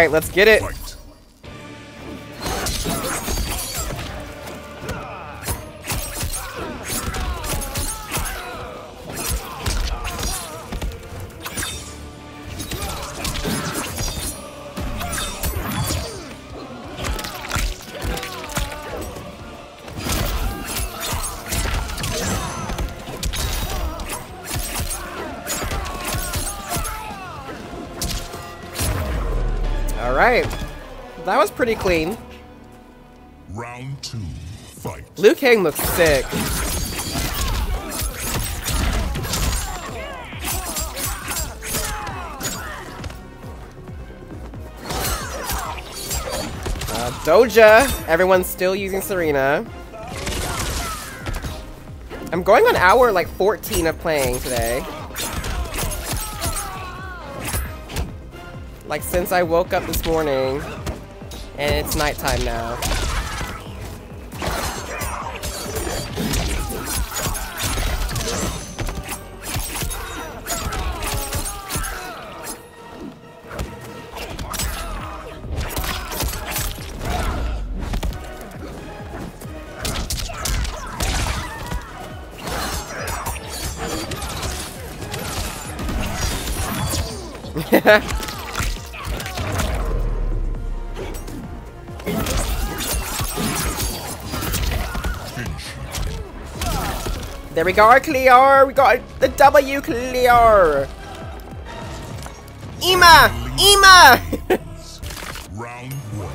Alright, let's get it. Fight. Alright. That was pretty clean. Round two. Fight. Liu Kang looks sick. Uh, Doja. Everyone's still using Sareena. I'm going on hour like 14 of playing today. Like since I woke up this morning and it's nighttime now. There we go, clear! We got the W clear! Ima! Ima! Round one.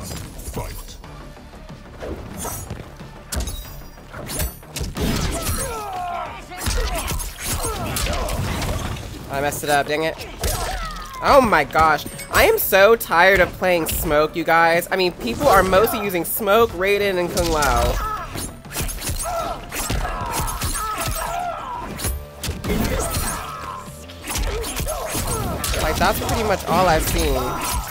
I messed it up, dang it. Oh my gosh. I am so tired of playing Smoke, you guys. I mean, people are mostly using Smoke, Raiden, and Kung Lao. That's pretty much all I've seen.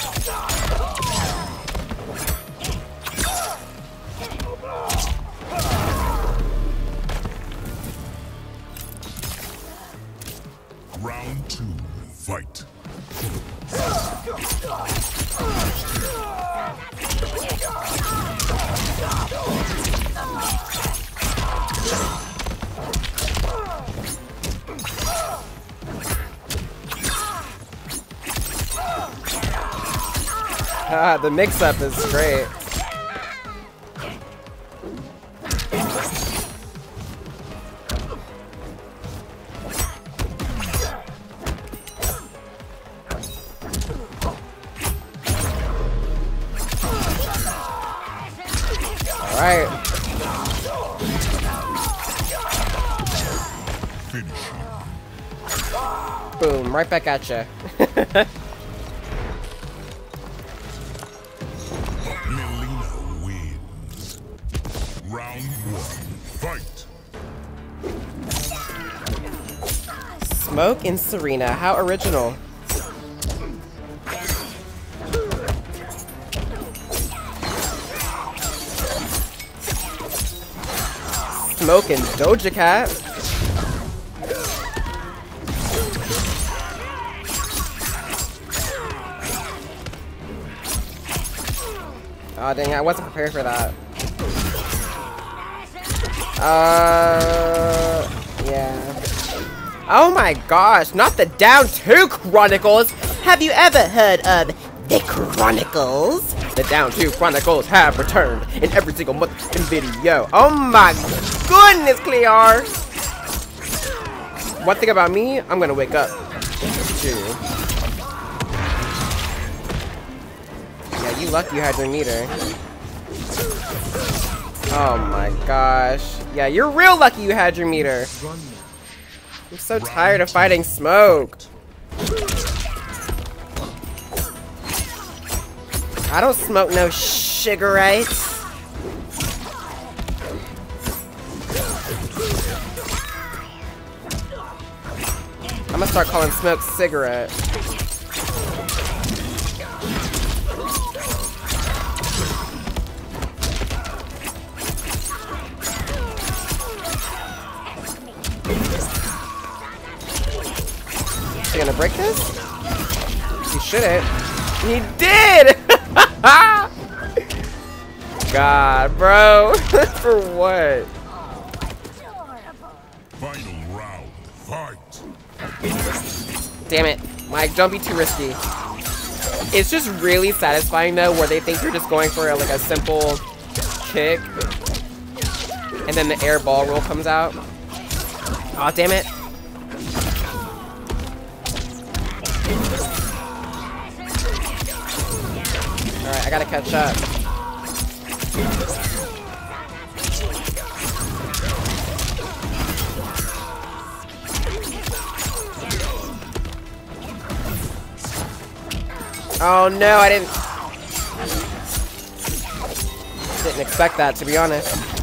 Ah, the mix-up is great. Alright. Boom, right back at you. Smoke in Sareena, how original. Smoke and Doja Cat. Oh dang I wasn't prepared for that. Uh. Oh my gosh, not the Down 2 Chronicles! Have you ever heard of the Chronicles? The Down 2 Chronicles have returned in every single month in video. Oh my goodness, Clear! One thing about me, I'm gonna wake up. Yeah, you lucky you had your meter. Oh my gosh. Yeah, you're real lucky you had your meter. I'm so tired of fighting smoke. I don't smoke no cigarettes. I'm gonna start calling smoke cigarette. Gonna break this? He shouldn't. He did! God, bro. For what? Final round. Fight. Damn it. Mike, don't be too risky. It's just really satisfying though, where they think you're just going for like a simple kick. And then the air ball roll comes out. Aw, oh, damn it. Gotta catch up. Oh no, I didn't... Didn't expect that, to be honest.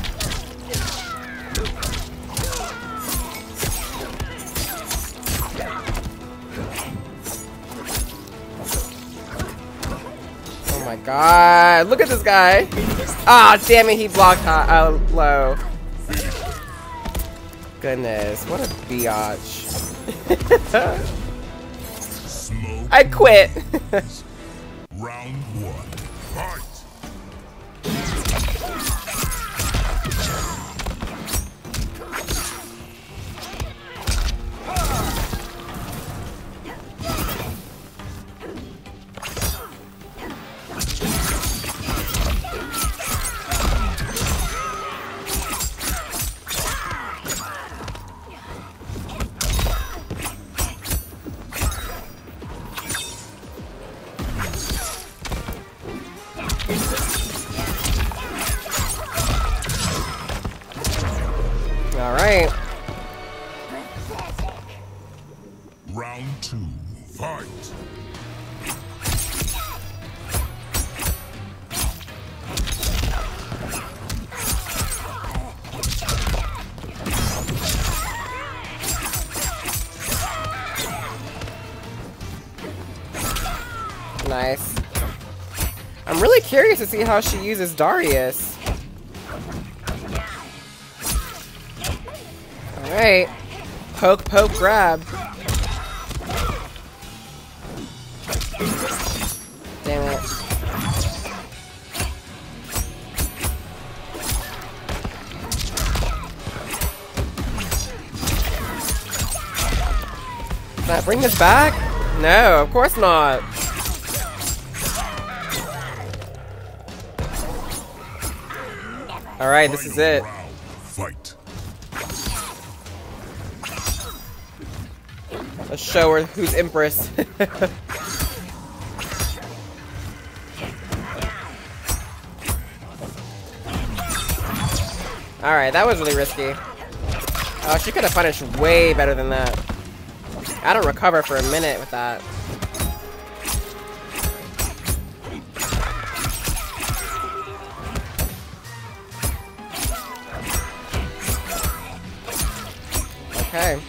God, look at this guy! Ah, oh, damn it, he blocked high, uh, low. Goodness, what a biatch. I quit! Round one. I'm really curious to see how she uses Darrius. Alright. Poke, poke, grab. Damn it. Can I bring this back? No, of course not. Alright, this is it. Fight. Let's show her who's Empress. Alright, that was really risky. Oh, she could have punished way better than that. I don't recover for a minute with that. Okay.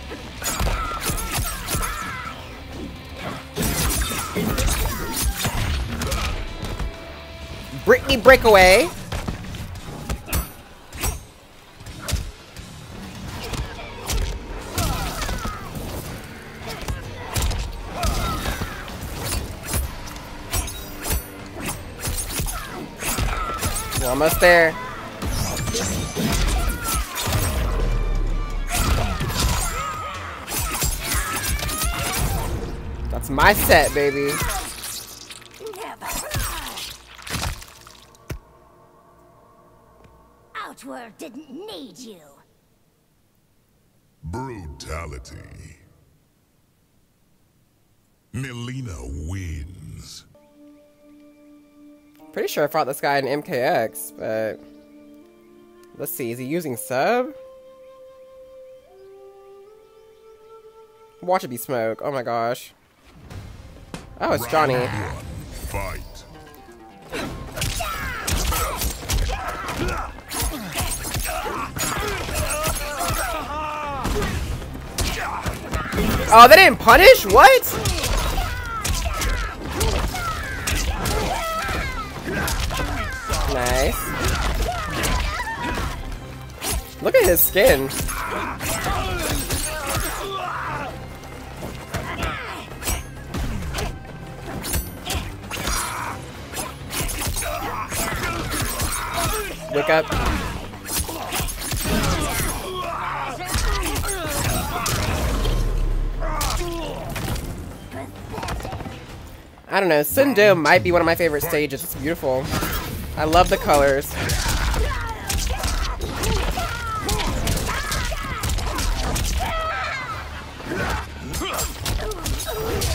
Britney Breakaway. Almost there. That's my set, baby. Outworld didn't need you. Brutality. Mileena wins. Pretty sure I fought this guy in MKX, but... Let's see, is he using sub? Watch it be smoke. Oh my gosh. Oh, it's Johnny. One. Fight. Oh, they didn't punish? What? Nice. Look at his skin. Wake up. I don't know, Cinder might be one of my favorite stages. It's beautiful. I love the colors.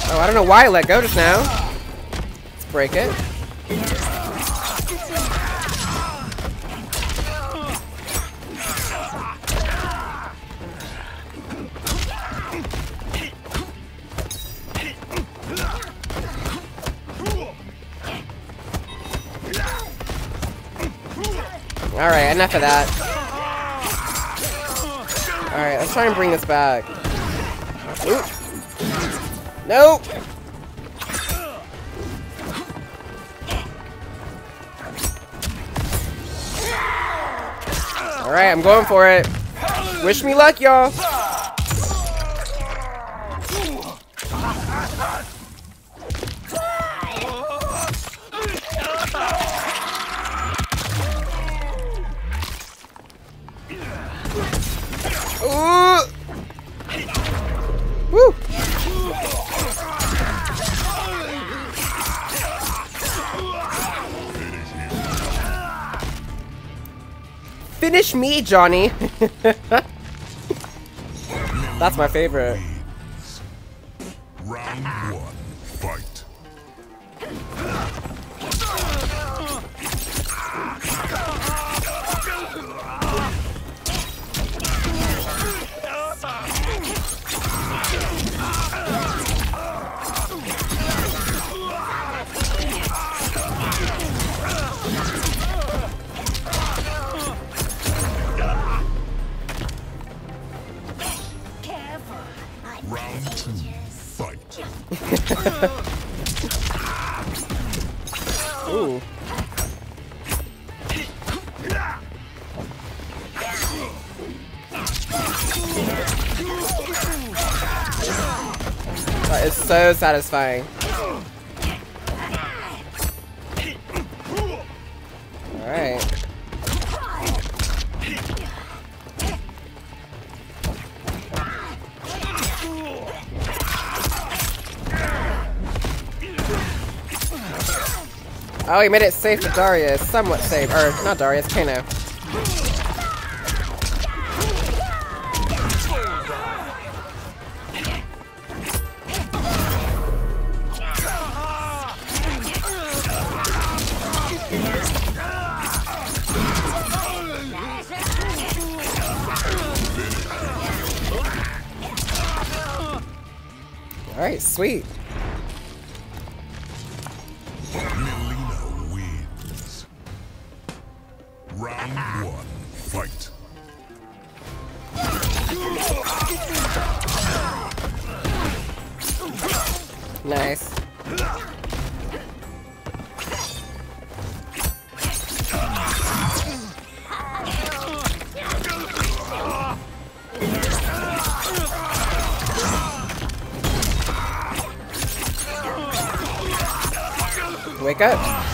Oh, I don't know why I let go just now. Let's break it. Alright, enough of that. Alright, let's try and bring this back. Ooh. Nope! Alright, I'm going for it. Wish me luck, y'all. Me, Johnny. That's my favorite. So satisfying. Alright. Oh, he made it safe for Darrius. Somewhat safe. Or, not Darrius, Kano. One, fight. Nice. Wake up.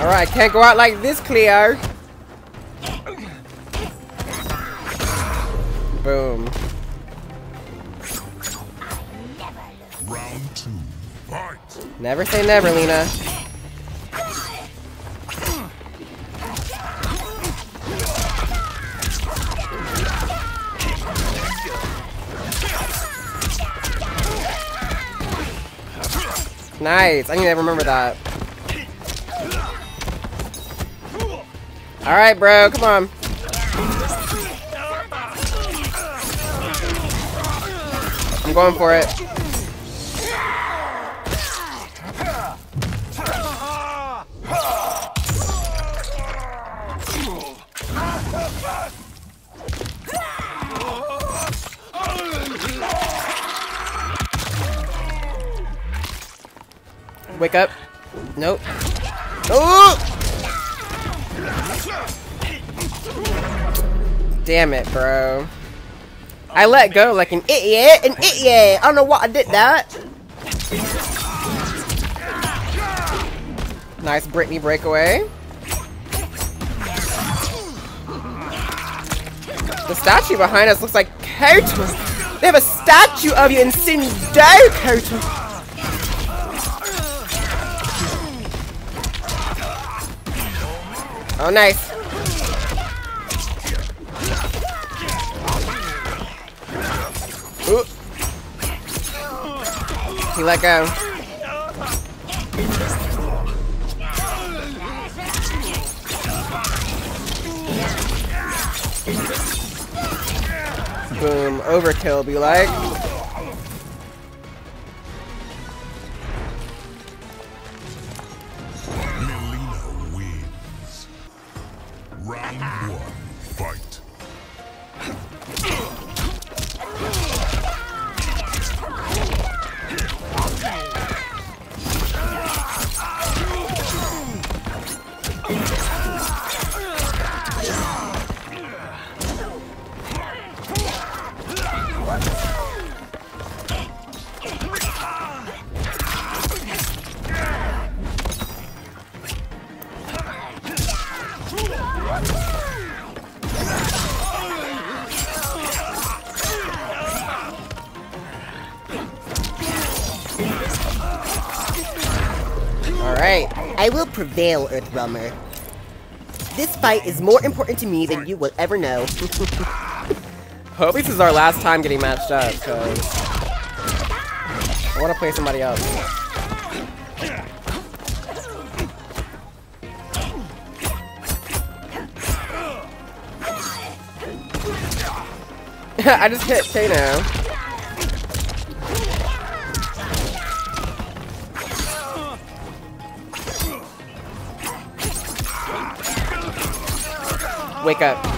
Alright, can't go out like this, Cleo. Boom. Round two, fight. Never say never, Lena. Nice. I need to remember that. Alright, bro. Come on. I'm going for it. Wake up. Nope. Oh! Damn it, bro. I let go like an idiot, an idiot. I don't know why I did that. Nice Britney breakaway. The statue behind us looks like Koto. They have a statue of you in Sindou, Koto. Oh, nice. He let go. Boom, overkill be like. Mileena wins. Round one, fight. Alright. I will prevail, Earthrealmer. This fight is more important to me than you will ever know. Hope this is our last time getting matched up, because... I want to play somebody else. I just hit Kano. Wake up.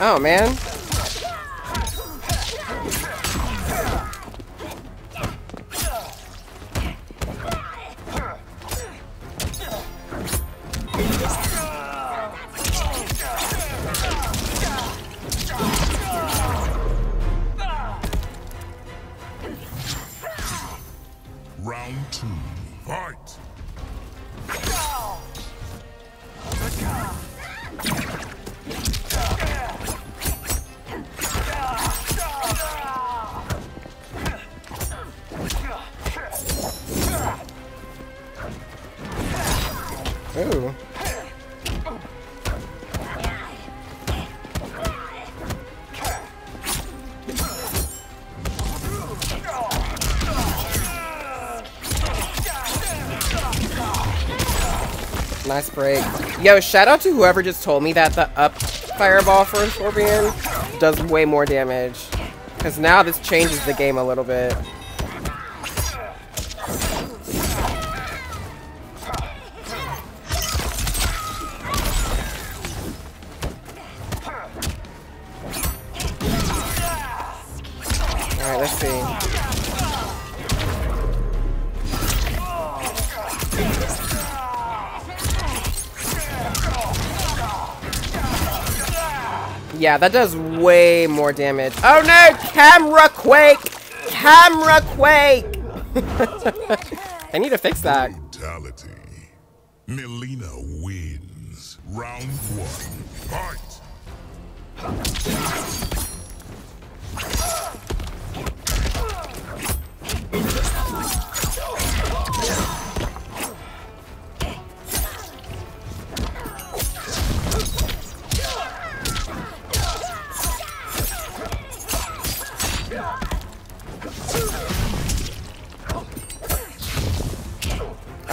Oh man. Ooh. Nice break. Yo, shout out to whoever just told me that the up fireball for a Scorpion does way more damage. Because now this changes the game a little bit. Alright, let's see. Yeah, that does way more damage. Oh no! Camera quake! Camera quake! I need to fix that. Brutality. Mileena wins. Round one, fight.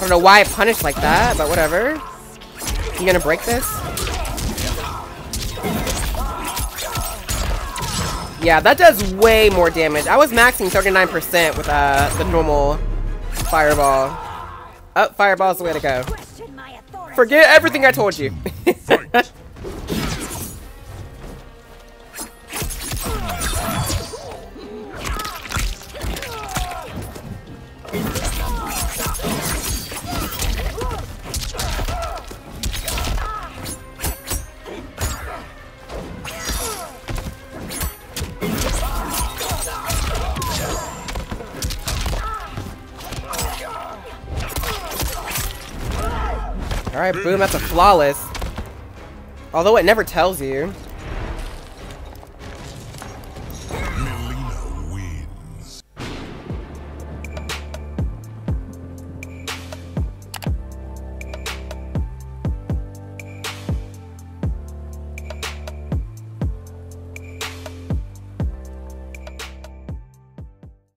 Know why it punished like that, but whatever. You gonna break this? Yeah, that does way more damage. I was maxing 39% with uh, the normal fireball. Oh, fireball's the way to go. Question my authority. Forget everything I told you. Alright, boom, that's a flawless. Although it never tells you.